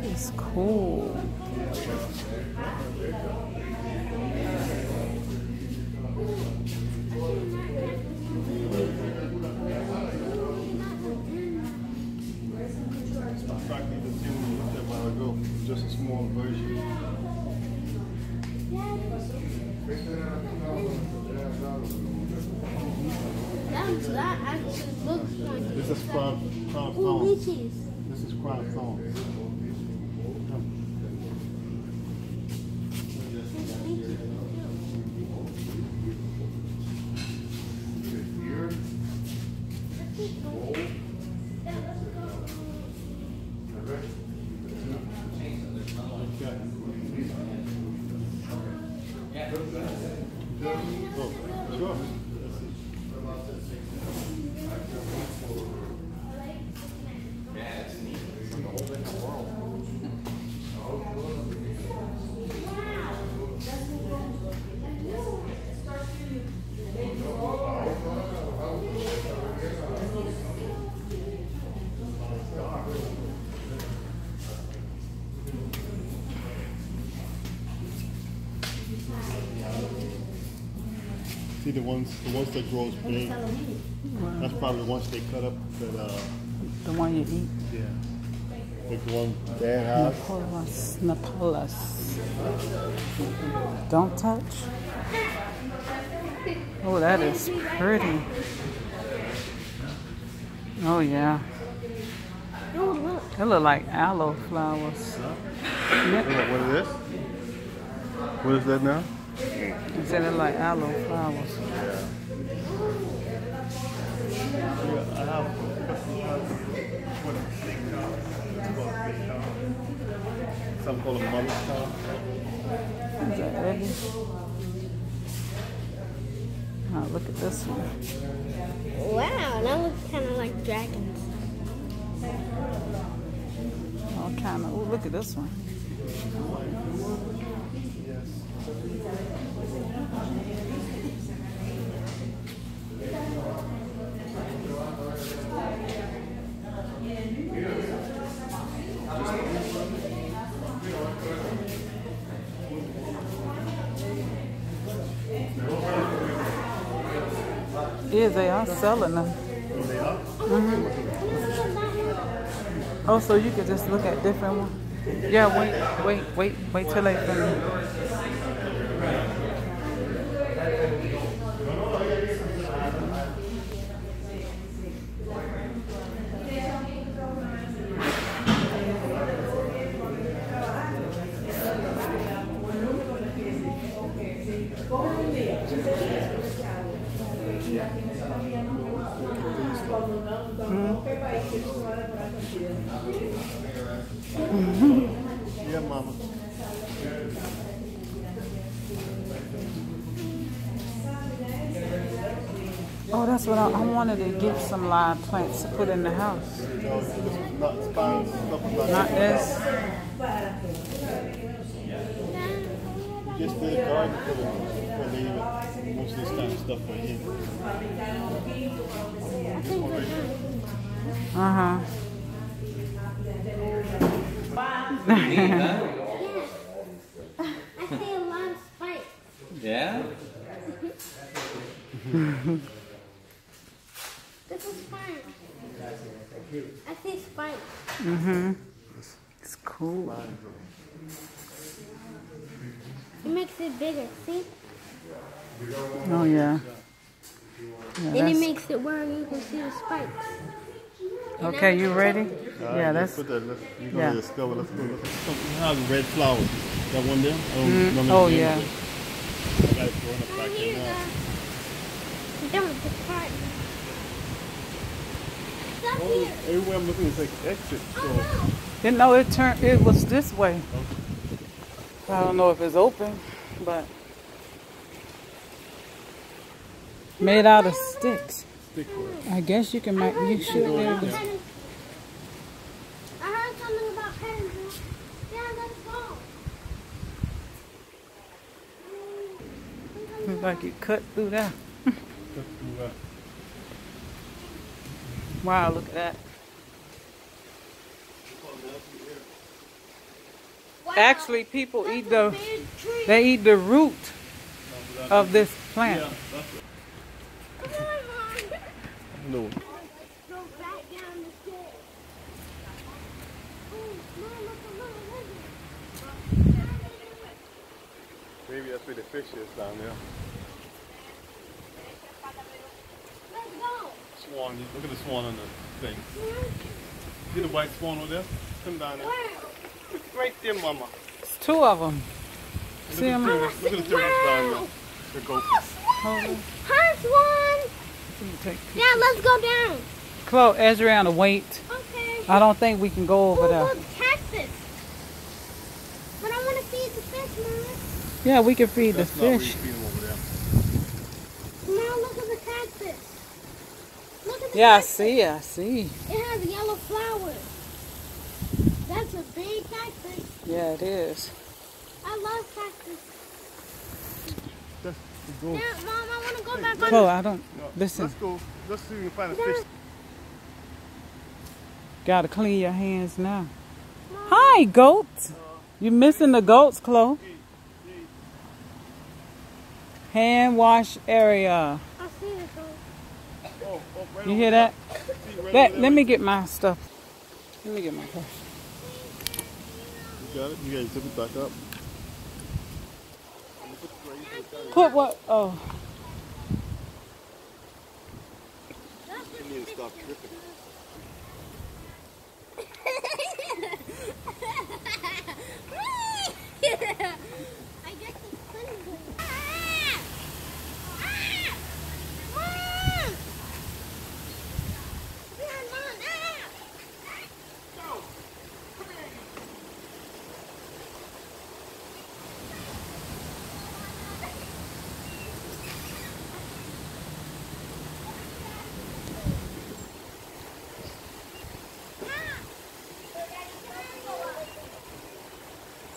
This is cool. Just a small version. That, that actually looks like This is crown, crown Ooh, leeches. This is crown thorn. Oh, sure. See the ones, the ones that grows big. That's probably the ones they cut up that uh, The one you eat. yeah. Like the one Dad has. Nopales. Nopales. Don't touch. Oh, that is pretty. Oh, yeah. Oh, look. They look like aloe flowers. What what is this? What is that now? They said they like aloe flowers. I have Some call them mother star. Is that Eddie? Oh, look at this one. Wow, that looks kind of like dragons. All kind of. Oh, look at this one. Yeah, they are selling them. Mm-hmm. Oh, so you could just look at different ones? Yeah, wait, wait, wait, wait till they finish. Yeah, that's what I, I wanted to get some live plants to put in the house. Not spines, stuff like Not that. this. Just for the garden for the, for the, most of this kind of stuff right here. This one right here. Uh huh. yeah. I see a lot of spikes. Yeah? This is fine. I see spikes. Mm-hmm. It's cool. It makes it bigger, see? Oh yeah. Yeah, Then it makes it where you can see the spikes. okay, you ready? All right, Yeah, let's that's. put that. Let's, we're yeah. gonna discover. Let's go. Let's go. How's the red flower? That one there? Oh, Mm, no, no, oh, no, yeah. I got it throwing up back here, there now. Don't depart. Stop Oh, here. everywhere I'm looking is like exit. So, Oh, Didn't know it turned. It was this way. I don't know if it's open, but made out of sticks. stick. I guess you can make. You should be able to. I heard something about penguins. Yeah, let's go. Like you cut through that. Let's move out. Wow, look at that. Wow. Actually, people That's eat the they eat the root of this plant. Yeah. Come on, Mom. No. Go back down the stairs. Mom, look, a little lizard. Maybe that's where the fish is down there. Let's go. Swan. Look at the swan on the thing. See the white swan over there? Come down there. Where? Right there, mama. It's two of them. Look See at 'em? the turtles. Look at the turtles down there. The goat. Hold on. Hi, Swan. Take Yeah, let's go down. Chloe, Adriana, wait. Okay. I don't think we can go over Oh, there. look, cactus. But I want to feed the fish, Mom. Yeah, we can feed the That's not fish. feed 'em over there. Now look at the cactus. Look at the Yeah, I cactus. see, I see. It has yellow flowers. That's a big cactus. Yeah, it is. I love cactus. Let's Oh. go. Yeah, Mom, I want to go back on. Chloe, I don't No, listen. Let's go. Let's see if we can find a fish. Gotta clean your hands now. Hi, goats. You're missing the goats, Chloe? Hand wash area. I see it though. Oh, oh, right You hear that? Let, let me get my stuff. Let me get my purse. You got it? You gotta zip it back up. Put what? Oh, You need to stop tripping. I guess it's funny. Ah! Ah! Mom! Yeah, Mom, ah!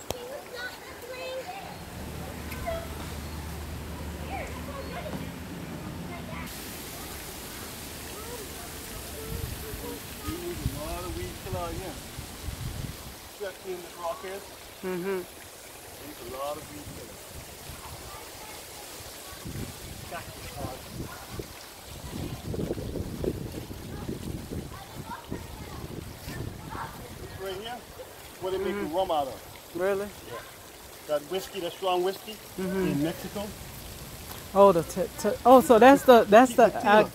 Can you stop this, please? There's a lot weeds still out in the rock here. mm-hmm. There's a lot of weeds there. This right here, what they make mm-hmm. rum out of. Really? Yeah. That whiskey, that strong whiskey mm-hmm. in Mexico. Oh, the oh, so that's the that's the ag-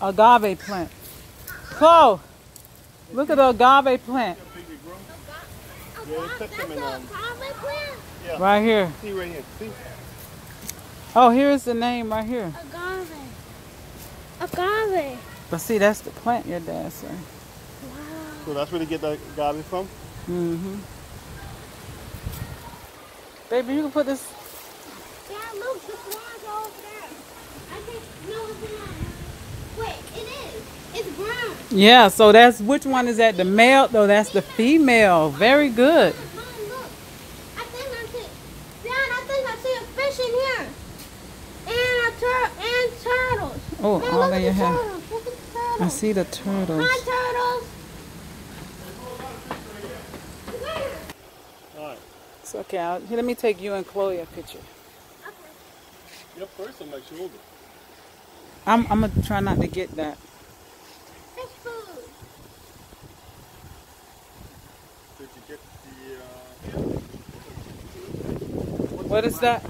agave plant. Chloe, look at the agave plant How big they grow. A Yeah, guava- them in, that's a agave plant? Yeah. right here. See right here. See? Oh, here's the name right here. Agave. Agave. But see, that's the plant your dad said. Wow. So that's where they get that agave from? Mm-hmm. Baby, you can put this. Yeah, look, the swans are over there. I think, no, it's not. Wait, it is. It's brown. Yeah, so that's which one is that? The male? though? that's the female. Very good. Mom, look. I think I see, Dad, I think I see a fish in here. And a tur- and turtles. Oh, Mom, all look at your the hair. turtles. Look at the turtles. I see the turtles. Hi, turtles. Where? Alright. It's okay. I'll, here, let me take you and Chloe a picture. Yep, first on my shoulder. I'm, I'm gonna try not to get that. Fish food. Did you get the, uh, What is that?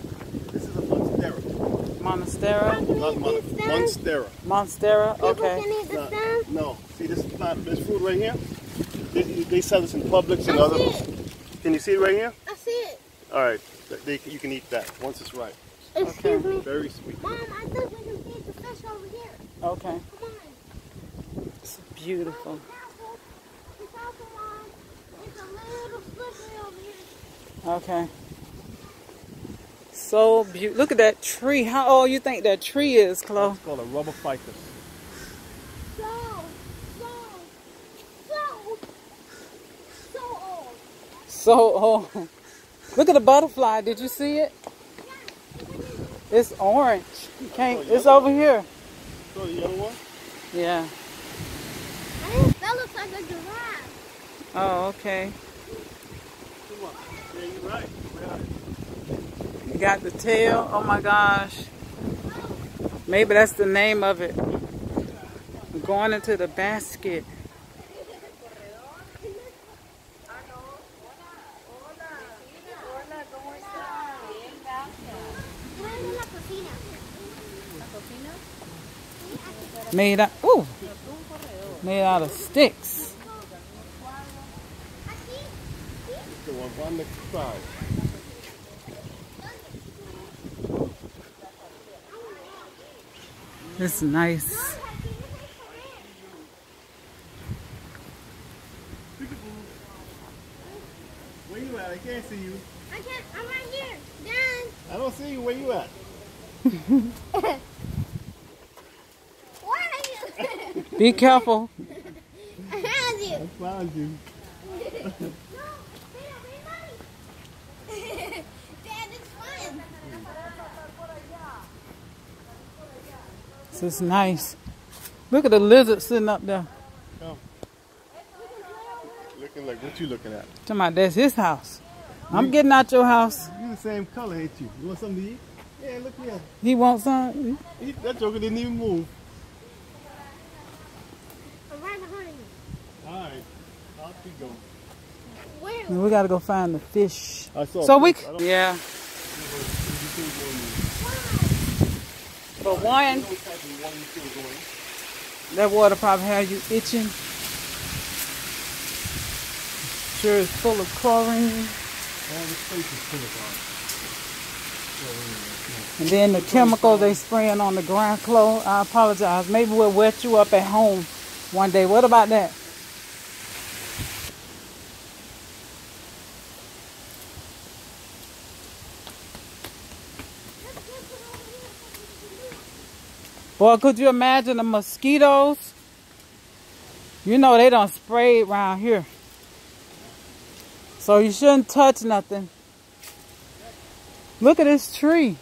this is a monstera. Monstera? Can Not we mon- monstera. Monstera? Okay. can eat the Not- no, see this is not, this food right here, they, they sell this in Publix and I other, see it. can you see it right here? I see it. Alright, they, you can eat that once it's ripe. Excuse me. Very sweet. Mom, I think we can feed the fish over here. Okay. Come on. It's beautiful. Be careful. Be careful, Mom. It's a little slippery over here. Okay. So beautiful. Look at that tree. How old you think that tree is, Chloe? It's called a rubber ficus. So, so, so, so old. So old. Look at the butterfly. Did you see it? It's orange. You can't. Oh, it's over here. So the yellow one? Yeah. That looks like a giraffe. Oh, okay. Come on. Yeah, you're right. You got the tail. Oh my gosh. Maybe that's the name of it. Going into the basket. Made out. Ooh. Made out of sticks. The one. It's nice. Where you at? I can't see you. I can't. I'm right here. Dad. I don't see you. Where you at? Where are you? Be careful. I had you. I found you. No, Peter, bring money. Dad, it's fun. This is nice. Look at the lizard sitting up there. Come. Looking like what you looking at? Talking about that's his house. I'm getting out your house. You the same color, ain't you? You want something to eat? Yeah, look here. He wants some. He, that joker didn't even move. I'm right behind you. All right, off you go. Where? We gotta go find the fish. I saw. So we, fish. I yeah. But one, What type of one you still going? that water probably had you itching. Sure it's full of chlorine. All this place is full of And then the chemical they spraying on the ground clothes. I apologize. Maybe we'll wet you up at home one day. What about that? Boy, could you imagine the mosquitoes? You know they don't spray around here. So you shouldn't touch nothing. Look at this tree.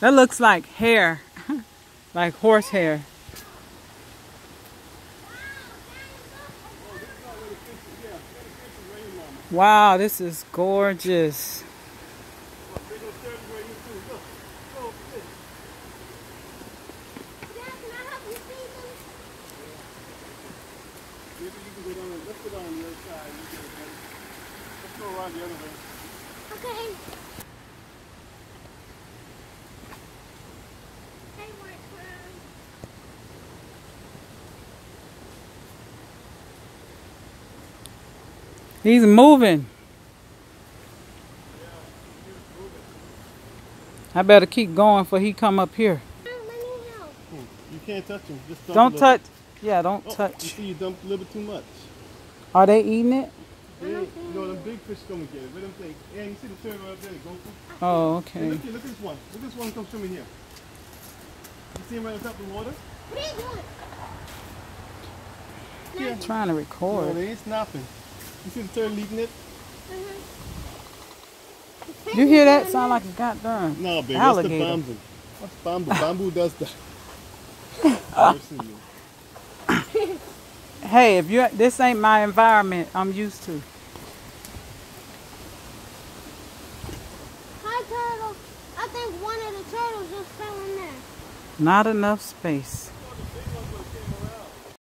That looks like hair, like horse hair. Wow, this is gorgeous. Dad, can I help you feed them? Maybe you can go down. Let's go down the other side. You get it ready. Let's go around the other way. Okay. Hey, White Crown. He's moving. I better keep going for he come up here. Let me help. You can't touch them. Just Don't touch. Yeah, don't Oh, You touch. see, you dumped a little bit too much. Are they eating it? Yeah, you know, them big fish come and get it. Let them think. And you see the turtle right there. Go for Oh, Hey, okay. look, here, look at this one. Look at this one come swimming here. You see him right on top of the water? What are you doing? Yeah. I'm Trying to No, record. they ain't snapping. You see the turtle eating it? Mm-hmm. You hear that? Sound like a goddamn No, baby. alligator. That's the bamboo. That's bamboo. bamboo does that. I've seen you. Hey, if you this ain't my environment, I'm used to. Hi, turtle. I think one of the turtles just fell in there. Not enough space.